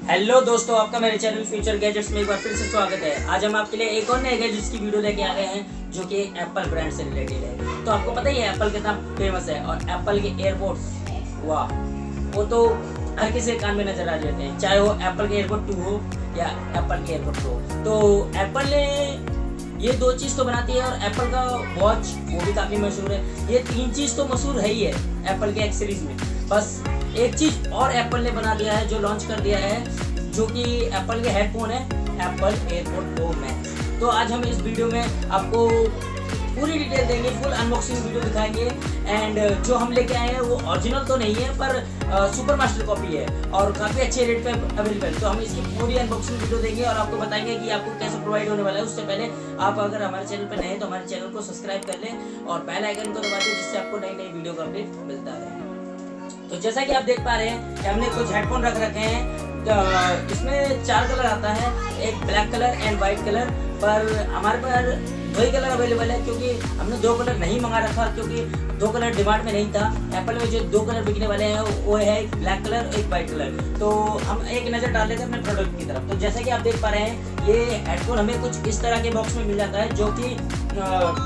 Hello दोस्तों, आपका मेरे चैनल फ्यूचर गैजेट्स में एक बार फिर से स्वागत है। आज हम आपके लिए एक और नए गैजेट्स की वीडियो लेके आ गए हैं, जो कि एप्पल ब्रांड से रिलेटेड है। तो आपको पता ही है एप्पल कितना फ़ेमस है और एप्पल के एयरपोर्ट्स वाह। वो तो हर किसी के कान में नज़र आ जाते हैं, चाहे वो एप्पल के एयरपोर्ट टू हो या एप्पल के एयरपोर्ट हो तो एप्पल ने ये दो चीज़ तो बनाती है और एप्पल का वॉच वो भी काफ़ी मशहूर है। ये तीन चीज़ तो मशहूर है ही है एप्पल के एक्सरीज में। बस एक चीज़ और एप्पल ने बना दिया है, जो लॉन्च कर दिया है, जो कि एप्पल के हेडफोन है एप्पल एयरपोर्ट प्रो मैक्स तो आज हम इस वीडियो में आपको पूरी डिटेल देंगे फुल अनबॉक्सिंग वीडियो दिखाएँगे। एंड जो हम लेके आए हैं, वो ओरिजिनल तो नहीं है, पर सुपर मास्टर कॉपी है और काफ़ी अच्छे रेट पे अवेलेबल तो हम इसकी पूरी अनबॉक्सिंग वीडियो देंगे और आपको बताएँगे कि आपको कैसे प्रोवाइड होने वाला है। उससे पहले आप अगर हमारे चैनल पर नए हैं तो हमारे चैनल को सब्सक्राइब कर लें और बेल आइकन को दबा दें, जिससे आपको नई नई वीडियो का अपडेट मिलता रहे। तो जैसा कि आप देख पा रहे हैं कि हमने कुछ हेडफोन रख रखे हैं। तो इसमें चार कलर आता है, एक black colour and white colour पर हमारे पास वही कलर अवेलेबल है क्योंकि हमने दो कलर नहीं मंगा रखा क्योंकि दो कलर डिमांड में नहीं था। एप्पल में जो दो कलर बिकने वाले हैं, वो है एक ब्लैक कलर एक वाइट कलर तो हम एक नज़र डाल लेते हैं अपने प्रोडक्ट की तरफ़। तो जैसा कि आप देख पा रहे हैं, ये हेडफोन हमें कुछ इस तरह के बॉक्स में मिल जाता है जो कि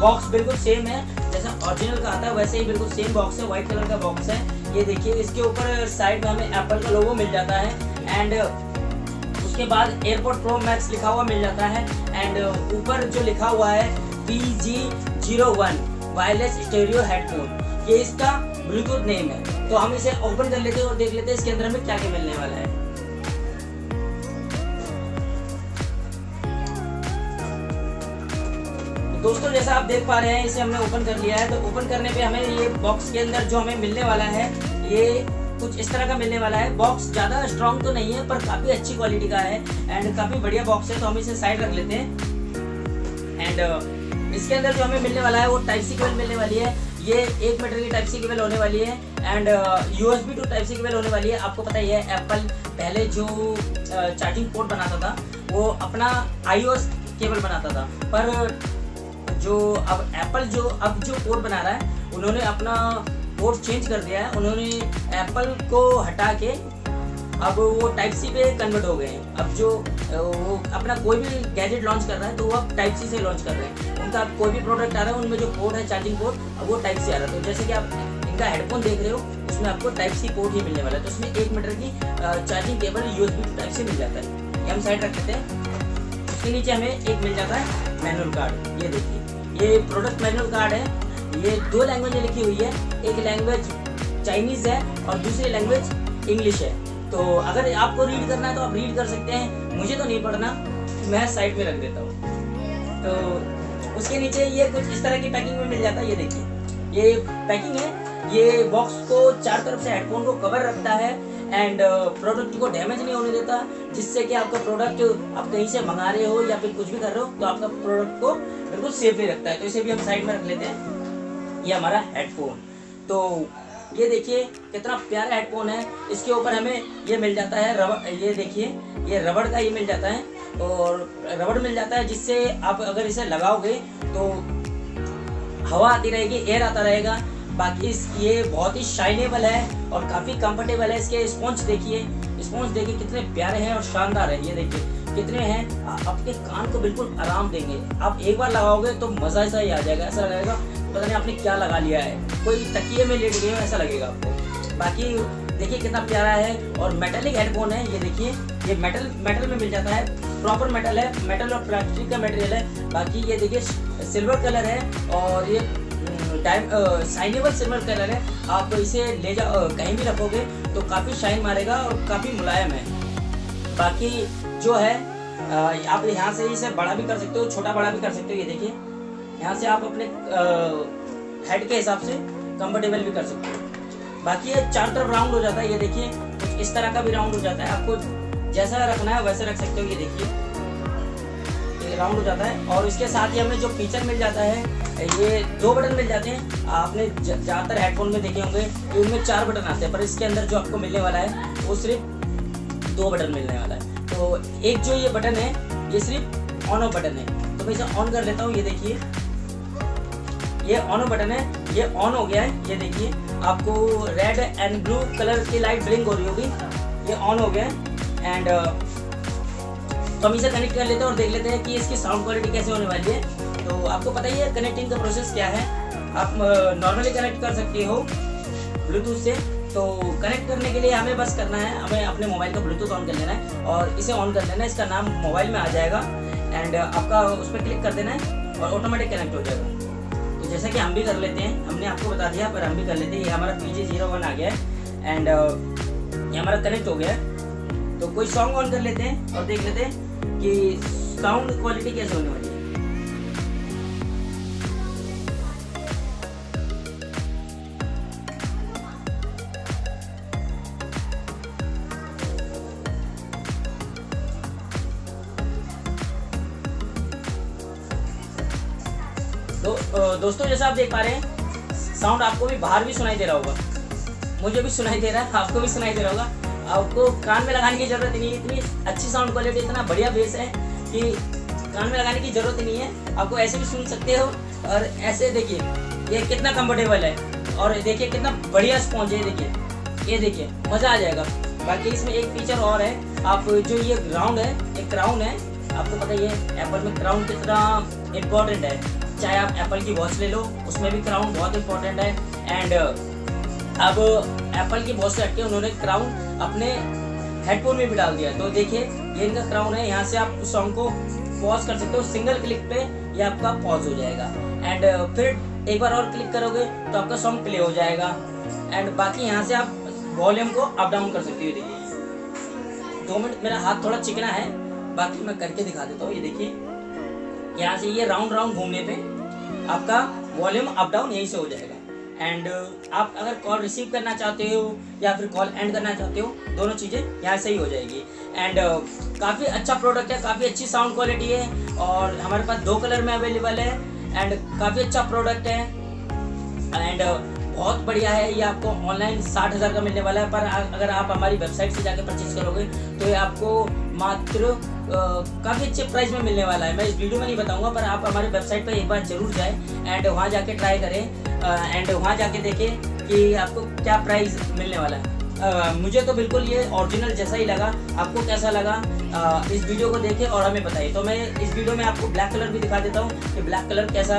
बॉक्स बिल्कुल सेम है। जैसा ओरिजिनल का आता है, वैसे ही बिल्कुल सेम बॉक्स है व्हाइट कलर का बॉक्स है। ये देखिए, इसके ऊपर साइड में हमें एप्पल का लोगो मिल जाता है एंड उसके बाद एयरपोर्ट प्रो मैक्स लिखा हुआ मिल जाता है एंड ऊपर जो लिखा हुआ है P G zero one wireless stereo headphone ये इसका ब्लूटूथ नेम है। तो हम इसे ओपन कर लेते हैं और देख लेते हैं इसके अंदर हमें क्या क्या मिलने वाला है। दोस्तों, जैसा आप देख पा रहे हैं, इसे हमने ओपन कर लिया है। तो ओपन करने पे हमें ये बॉक्स के अंदर जो हमें मिलने वाला है, ये कुछ इस तरह का मिलने वाला है। बॉक्स ज़्यादा स्ट्रॉन्ग तो नहीं है, पर काफ़ी अच्छी क्वालिटी का है एंड काफ़ी बढ़िया बॉक्स है तो हम इसे साइड रख लेते हैं। एंड इसके अंदर जो हमें मिलने वाला है, वो टाइप सी केबल मिलने वाली है। ये एक मीटर की टाइप सी केबल होने वाली है and USB to type C cable होने वाली है। आपको पता ही है एप्पल पहले जो चार्जिंग पोर्ट बनाता था, वो अपना आईओएस केबल बनाता था। पर जो अब एप्पल जो, अब जो पोर्ट बना रहा है, उन्होंने अपना पोर्ट चेंज कर दिया है। उन्होंने एप्पल को हटा के अब वो टाइप सी पे कन्वर्ट हो गए हैं। अब जो वो अपना कोई भी गैजेट लॉन्च कर रहा है तो वो अब टाइप सी से लॉन्च कर रहे हैं। उनका कोई भी प्रोडक्ट आ रहा है, उनमें जो पोर्ट है चार्जिंग पोर्ट अब वो टाइप सी आ रहा है। तो जैसे कि आप इनका हेडफोन देख रहे हो, उसमें आपको टाइप सी पोर्ट ही मिलने वाला है। तो उसमें एक मीटर की चार्जिंग केबल यूएसबी टाइप से मिल जाता है। ये हम साइड रख लेते हैं। उसके नीचे हमें एक मिल जाता है मैनुअल कार्ड ये देखिए। ये प्रोडक्ट मैनुअल कार्ड है। ये दो लैंग्वेज लिखी हुई है। एक लैंग्वेज चाइनीज़ है और दूसरी लैंग्वेज इंग्लिश है। तो अगर आपको रीड करना है तो आप रीड कर सकते हैं। मुझे तो नहीं पढ़ना। मैं साइड में रख देता हूँ। तो उसके नीचे ये कुछ इस तरह की पैकिंग में मिल जाता है। ये देखिए। ये पैकिंग है। ये बॉक्स को चार तरफ़ से हेडफोन को कवर रखता है। एंड प्रोडक्ट को डैमेज नहीं होने देता, जिससे कि आपका प्रोडक्ट आप कहीं से मंगा रहे हो या फिर कुछ भी कर रहे हो तो आपका प्रोडक्ट को बिल्कुल सेफ़ सेफली रखता है। तो इसे भी हम साइड में रख लेते हैं। ये हमारा हेडफोन तो ये देखिए, कितना प्यारा हेडफोन है। इसके ऊपर हमें ये मिल जाता है रबड़, ये देखिए, ये रबड़ का ये मिल जाता है। और रबड़ मिल जाता है जिससे आप अगर इसे लगाओगे तो हवा आती रहेगी एयर आता रहेगा। बाकी इस, ये बहुत ही शाइनेबल है और काफ़ी कंफर्टेबल है। इसके स्पॉन्ज देखिए स्पॉन्ज देखिए कितने प्यारे हैं और शानदार है। ये देखिए, कितने हैं आपके कान को बिल्कुल आराम देंगे। आप एक बार लगाओगे तो मज़ा ऐसा ही आ जाएगा, ऐसा लगेगा, पता नहीं आपने क्या लगा लिया है। कोई तकिए में लेट गए हो, ऐसा लगेगा आपको। बाकी देखिए कितना प्यारा है और मेटेलिक हेडफोन है, ये देखिए, ये मेटल मेटल में मिल जाता है। प्रॉपर मेटल है मेटल और प्लास्टिक का मटेरियल है। बाकी ये देखिए सिल्वर कलर है और ये साइनेबल सिल्वर कलर है आप इसे ले जा कहीं भी रखोगे तो काफ़ी शाइन मारेगा और काफ़ी मुलायम है। बाकी जो है आप यहाँ से इसे बड़ा भी कर सकते हो, छोटा बड़ा भी कर सकते हो, ये देखिए। यहाँ से आप अपने हेड के हिसाब से कंफर्टेबल भी कर सकते हो। बाकी ये चार तरफ़ राउंड हो जाता है, ये देखिए कुछ इस तरह का भी राउंड हो जाता है। आपको जैसा रखना है, वैसे रख सकते हो, ये देखिए। राउंड हो जाता है, और इसके साथ ही हमें जो फीचर मिल जाता है ये दो बटन मिल जाते हैं। आपने ज़्यादातर हेडफोन में देखे होंगे उनमें चार बटन आते हैं, पर इसके अंदर जो आपको मिलने वाला है, वो सिर्फ़ दो बटन मिलने वाला है। तो एक जो ये बटन है, ये सिर्फ़ ऑन ऑफ़ बटन है। तो मैं इसे ऑन कर लेता हूँ, ये देखिए। ये ऑन ऑफ़ बटन है, ये ऑन हो गया है, ये देखिए। आपको रेड एंड ब्लू कलर की लाइट ब्लिंक हो रही होगी, ये ऑन हो गया है। एंड हम इसे कनेक्ट कर लेते हैं और देख लेते हैं कि इसकी साउंड क्वालिटी कैसे होने वाली है। तो आपको पता ही है कनेक्टिंग का प्रोसेस क्या है। आप नॉर्मली कनेक्ट कर सकते हो ब्लूटूथ से। तो कनेक्ट करने के लिए हमें बस करना है, हमें अपने मोबाइल का ब्लूटूथ ऑन कर लेना है और इसे ऑन कर लेना है। इसका नाम मोबाइल में आ जाएगा एंड आपका उस पर क्लिक कर देना है और ऑटोमेटिक कनेक्ट हो जाएगा। तो जैसा कि हम भी कर लेते हैं, हमने आपको बता दिया, पर हम भी कर लेते हैं। ये हमारा पी जी ज़ीरो वन आ गया है एंड ये हमारा कनेक्ट हो गया है। तो कोई सॉन्ग ऑन कर लेते हैं और देख लेते हैं। कि साउंड क्वालिटी कैसे होने वाली है? दो, दोस्तों जैसा आप देख पा रहे हैं साउंड आपको भी बाहर भी सुनाई दे रहा होगा। मुझे भी सुनाई दे रहा है आपको भी सुनाई दे रहा होगा। आपको कान में लगाने की ज़रूरत नहीं है। इतनी अच्छी साउंड क्वालिटी इतना बढ़िया बेस है कि कान में लगाने की ज़रूरत नहीं है। आपको ऐसे भी सुन सकते हो और ऐसे देखिए, ये कितना कंफर्टेबल है। और देखिए कितना बढ़िया स्पॉन्ज है, देखिए। ये देखिए, मज़ा आ जाएगा। बाकी इसमें एक फीचर और है। आप जो ये ग्राउंड है ये क्राउन है, आपको पता ही है एप्पल में क्राउन कितना इम्पोर्टेंट है। चाहे आप एप्पल की वॉच ले लो, उसमें भी क्राउन बहुत इंपॉर्टेंट है। एंड अब एप्पल के बहुत से हटके उन्होंने क्राउन अपने हेडफोन में भी डाल दिया तो देखिए, ये इनका क्राउन है। यहाँ से आप उस सॉन्ग को पॉज कर सकते हो। सिंगल क्लिक पे ये आपका पॉज हो जाएगा। एंड फिर एक बार और क्लिक करोगे तो आपका सॉन्ग प्ले हो जाएगा। एंड बाकी यहाँ से आप वॉल्यूम को अप डाउन कर सकते हो। देखिए। दो मिनट, मेरा हाथ थोड़ा चिकना है। बाकी मैं करके दिखा देता हूँ। ये देखिए। यहाँ से ये राउंड राउंड घूमने पे आपका वॉल्यूम अप डाउन यहीं से हो जाएगा। एंड आप अगर कॉल रिसीव करना चाहते हो या फिर कॉल एंड करना चाहते हो, दोनों चीज़ें यहाँ से ही हो जाएगी। एंड काफ़ी अच्छा प्रोडक्ट है, काफ़ी अच्छी साउंड क्वालिटी है और हमारे पास दो कलर में अवेलेबल है। एंड काफ़ी अच्छा प्रोडक्ट है। एंड बहुत बढ़िया है, ये आपको ऑनलाइन साठ हज़ार का मिलने वाला है। पर अगर आप हमारी वेबसाइट से जाकर परचेज करोगे तो ये आपको मात्र काफ़ी अच्छे प्राइस में मिलने वाला है। मैं इस वीडियो में नहीं बताऊँगा पर आप हमारे वेबसाइट पर एक बार ज़रूर जाएँ एंड वहाँ जाके ट्राई करें। एंड वहाँ जाके देखें कि आपको क्या प्राइस मिलने वाला है। Uh, मुझे तो बिल्कुल ये ओरिजिनल जैसा ही लगा। आपको कैसा लगा? uh, इस वीडियो को देखें और हमें बताइए तो मैं इस वीडियो में आपको ब्लैक कलर भी दिखा देता हूँ कि ब्लैक कलर कैसा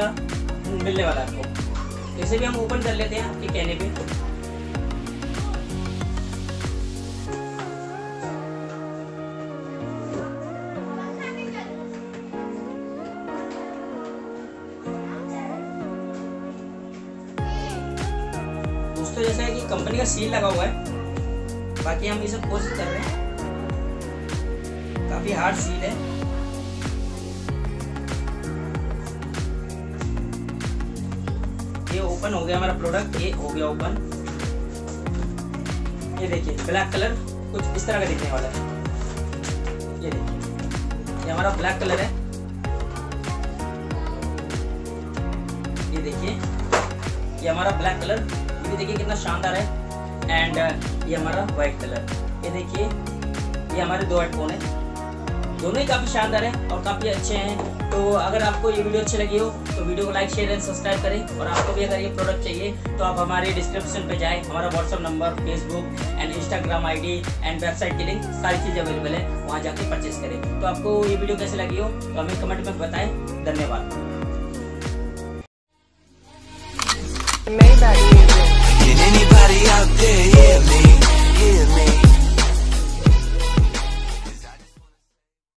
मिलने वाला है आपको। इसे भी हम ओपन कर लेते हैं आपके कहने दोस्तों जैसा है कि कंपनी का सील लगा हुआ है। बाकी हम इसे कोशिश कर रहे हैं। काफ़ी हार्ड सील है। ये ओपन हो गया हमारा प्रोडक्ट ये हो गया ओपन ये देखिए ब्लैक कलर कुछ इस तरह का दिखने वाला है। ये देखिए, ये हमारा ब्लैक कलर है। ये देखिए, ये हमारा ब्लैक कलर ये देखिए कितना शानदार है। एंड uh, ये हमारा व्हाइट कलर ये देखिए ये हमारे दो हेडफोन है। दोनों ही काफ़ी शानदार है और काफ़ी अच्छे हैं। तो अगर आपको ये वीडियो अच्छी लगी हो तो वीडियो को लाइक शेयर एंड सब्सक्राइब करें। और आपको भी अगर ये प्रोडक्ट चाहिए तो आप हमारे डिस्क्रिप्शन पे जाएँ। हमारा WhatsApp number Facebook and Instagram ID and website की लिंक सारी चीज़ अवेलेबल है। वहाँ जाके परचेज करें। तो आपको ये वीडियो कैसे लगी हो तो हमें कमेंट में बताएँ। धन्यवाद।